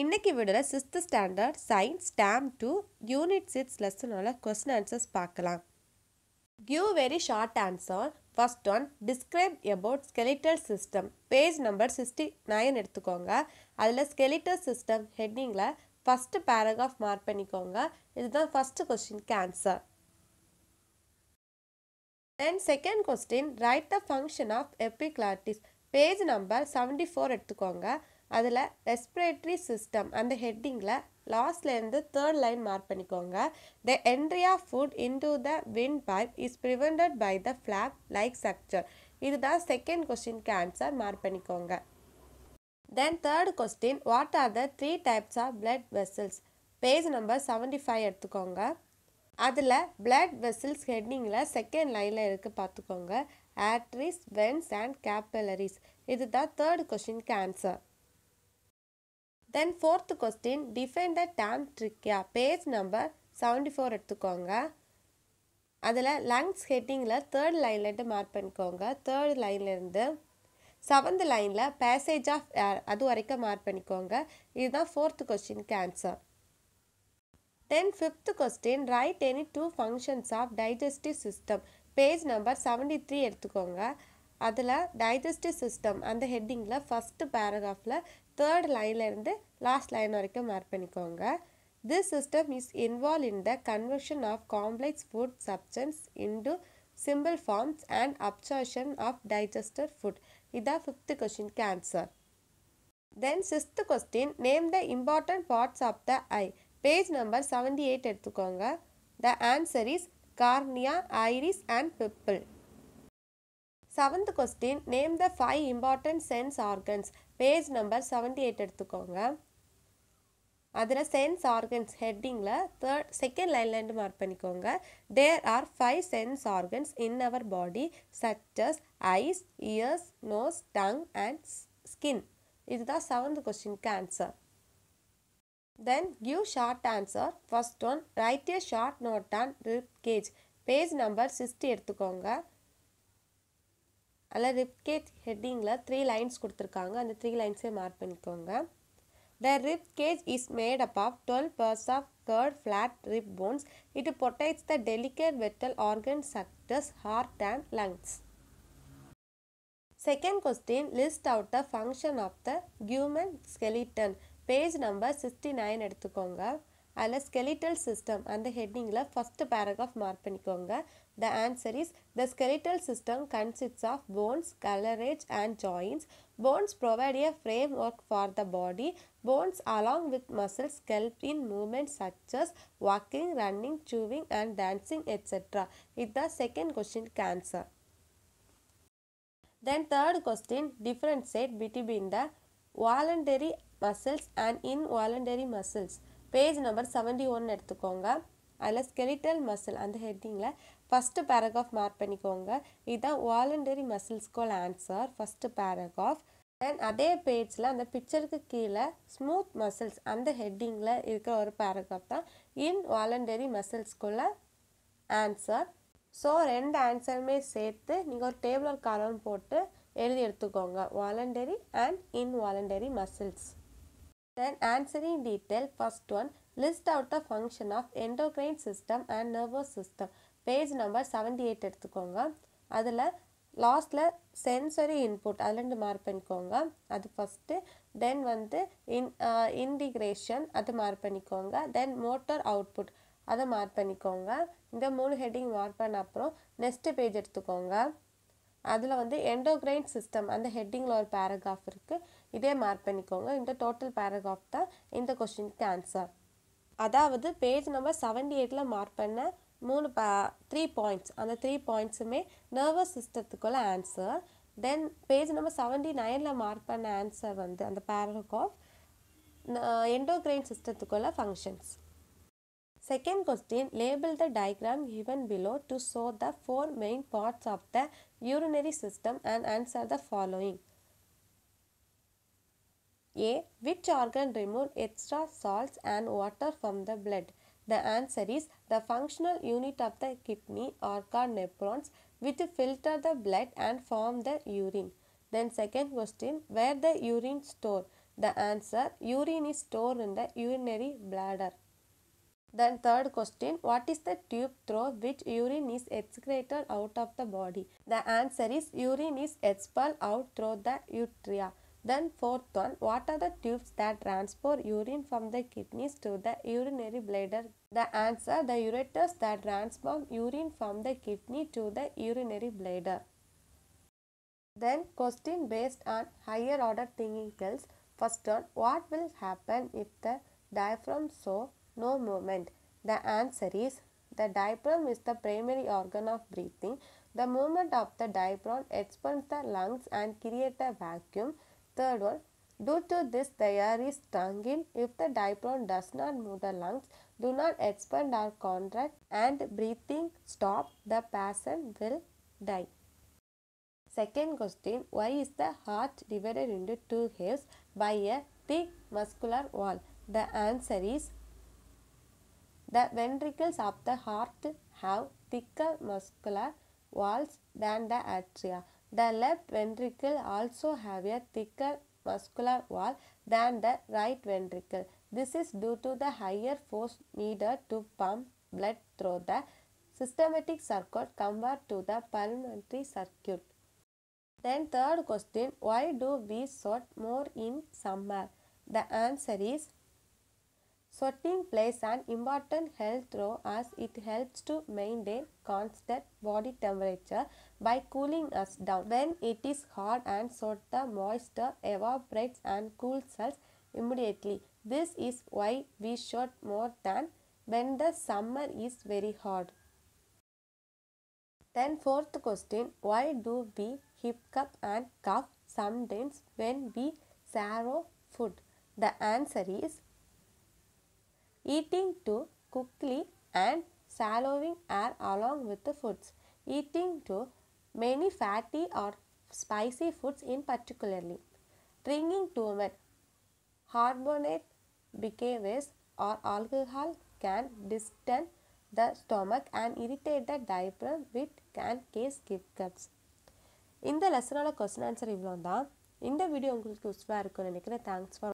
இன்றைக்கி விடுற sixth standard science term two unit six லெசனோட question answers பார்க்கலாம். Give very short answer first one describe about skeletal system page number sixty nine எடுத்துக்கோங்க. அதில் skeletal system ஹெட்டிங்கில் first paragraph mark பண்ணிக்கோங்க. இதுதான் first கொஸ்டினுக்கு answer then second question write the function of epiglottis page number seventy four எடுத்துக்கோங்க. அதில் respiratory system அந்த ஹெட்டிங்கில் லாஸ்ட்லேருந்து தேர்ட் லைன் மார்க் பண்ணிக்கோங்க. The entry of food into the pipe is prevented by the flap like structure இதுதான் second கொஸ்டின்க்கு answer mark பண்ணிக்கோங்க. Then third question what are the three types of blood vessels page number seventy five எடுத்துக்கோங்க. அதில் blood vessels ஹெட்டிங்கில் second லைனில் இருக்குது பார்த்துக்கோங்க. Arteries Vance and capillaries இதுதான் third கொஸ்டினுக்கு answer then fourth question define the term trachea page number seventy four எடுத்துக்கோங்க. அதில் lungs ஹெட்டிங்கில் தேர்ட் லைன்லேருந்து மார்க் பண்ணிக்கோங்க. தேர்ட் லைன்லேருந்து செவன்த் லைனில் பேசேஜ் ஆஃப் ஏர் அது வரைக்கும் மார்க் பண்ணிக்கோங்க. இதுதான் ஃபோர்த் கொஸ்டினுக்கு answer then fifth question write any two functions of digestive system page number seventy three எடுத்துக்கோங்க. அதில் டைஜஸ்டிவ் சிஸ்டம் அந்த ஹெட்டிங்கில் ஃபஸ்ட்டு பேராகிராஃபில் தேர்ட் லைன்லேருந்து லாஸ்ட் லைன் வரைக்கும் மார்க் பண்ணிக்கோங்க. This system is involve in the conversion of complex food substance into simple forms and absorption of digested food இதான் fifth question answer then sixth question name the important parts of the eye page number seventy eight எடுத்துக்கோங்க. The answer is cornea iris and pupil. Seventh question name the five important sense organs page number seventy eight எடுத்துக்கோங்க. அதில் sense organs ஹெட்டிங்கில் third second லைன்லேருந்து mark பண்ணிக்கோங்க. There are five sense organs in our body such as eyes ears nose tongue and skin இதுதான் seventh கொஸ்டினுக்கு answer then give short answer first one write a short note on rib cage page number sixty எடுத்துக்கோங்க அதில் rib gauge ஹெட்டிங்கில் three lines கொடுத்துருக்காங்க அந்த three லைன்ஸே mark பண்ணிக்கோங்க the rib cage is made up of twelve pairs of curved flat rib bones it protects the delicate vital organ சக்டஸ் heart and lungs second question list out the function of the human skeleton page number sixty nine எடுத்துக்கோங்க அதில் skeletal system அந்த ஹெட்டிங்கில் first paragraph mark பண்ணிக்கோங்க the answer is the skeletal system consists of bones cartilage and joints bones provide a framework for the body bones along with muscles help in movement such as walking running chewing and dancing etcetera இதுதான் second கொஸ்டினுக்கு answer Then third question, differentiate between the voluntary muscles and involuntary muscles page number seventy one எடுத்துக்கோங்க. அதில் skeletal muscle அந்த ஹெட்டிங்கில் first paragraph mark பண்ணிக்கோங்க. இதுதான் voluntary மசில்ஸ்கோல் answer first paragraph then அதே பேஜில் அந்த பிக்சருக்கு கீழே ஸ்மூத் மசில்ஸ் அந்த ஹெட்டிங்கில் இருக்கிற ஒரு பேராகிராஃப் தான் இன் வாலண்டரி மசில்ஸ்குள்ள ஆன்சர் ஸோ ரெண்டு ஆன்சருமே சேர்த்து நீங்கள் ஒரு டேபிள் ஒரு காலம் போட்டு எழுதி எடுத்துக்கோங்க. Voluntary and involuntary muscles then answering detail first one list out the function of endocrine system and nervous system page number seventy eight எடுத்துக்கோங்க. அதில் லாஸ்ட்டில் சென்சரி இன்புட் அதுலேருந்து மார்க் பண்ணிக்கோங்க. அது ஃபஸ்ட்டு தென் வந்து இன் இன்டிகிரேஷன் uh, அது mark பண்ணிக்கோங்க. Then motor output அதை மார்க் பண்ணிக்கோங்க. இந்த மூணு ஹெட்டிங் மார்க் பண்ண அப்புறம் நெக்ஸ்ட் பேஜ் எடுத்துக்கோங்க. அதில் வந்து எண்டோக்ரைன் சிஸ்டம் அந்த ஹெட்டிங்கில் ஒரு பேராகிராஃப் இருக்குது இதே மார்க் பண்ணிக்கோங்க. இந்த டோட்டல் பேராகிராஃப் தான் இந்த கொஸ்டினுக்கு ஆன்சர் அதாவது பேஜ் நம்பர் செவன்டி எயிட்டில் மார்க் பண்ண மூணு ப த்ரீ பாயிண்ட்ஸ் அந்த த்ரீ பாயிண்ட்ஸுமே nervous சிஸ்டத்துக்குள்ள answer then page number seventy நைனில் மார்க் பண்ண ஆன்சர் வந்து அந்த paragraph endocrine சிஸ்டத்துக்குள்ள functions second question label the diagram given below to show the four main parts of the urinary system and answer the following. A. Which organ remove extra salts and water from the blood? The answer is the functional unit of the kidney or called nephrons which filter the blood and form the urine. Then second question, where the urine store? The answer urine is stored in the urinary bladder. Then third question what is the tube through which urine is excreted out of the body? The answer is urine is expelled out through the urethra. Then fourth one what are the tubes that transport urine from the kidneys to the urinary bladder? The answer the ureters that transport urine from the kidney to the urinary bladder. Then question based on higher order thinking tells first one what will happen if the diaphragm show no movement? The answer is the diaphragm is the primary organ of breathing. The movement of the diaphragm expands the lungs and creates a vacuum. Third one Due to this, the air is strangling. If the diaphragm does not move, the lungs do not expand or contract, and breathing stop, the patient will die. Second question Why is the heart divided into two halves by a thick muscular wall? The answer is the ventricles of the heart have thicker muscular walls than the atria. The left ventricle also have a thicker muscular wall than the right ventricle. This is due to the higher force needed to pump blood through the systematic circuit compared to the pulmonary circuit. Then third question, why do we sweat more in summer? The answer is Sweating plays an important health role as it helps to maintain constant body temperature by cooling us down. When it is hot and sweat, the moisture evaporates and cools us immediately. This is why we sweat more than when the summer is very hot. Then fourth question, why do we hiccup and cough sometimes when we swallow food? The answer is eating too quickly and swallowing air along with the foods. Eating too many fatty or spicy foods in particularly. Drinking too much carbonate beverages or alcohol can distend the stomach and irritate the diaphragm which can cause hiccups. இந்த லெசனோட question answer இவ்வளோ தான் இந்த video உங்களுக்கு யூஸ்ஃபுல்லாக இருக்கும்னு நினைக்கிறேன் thanks for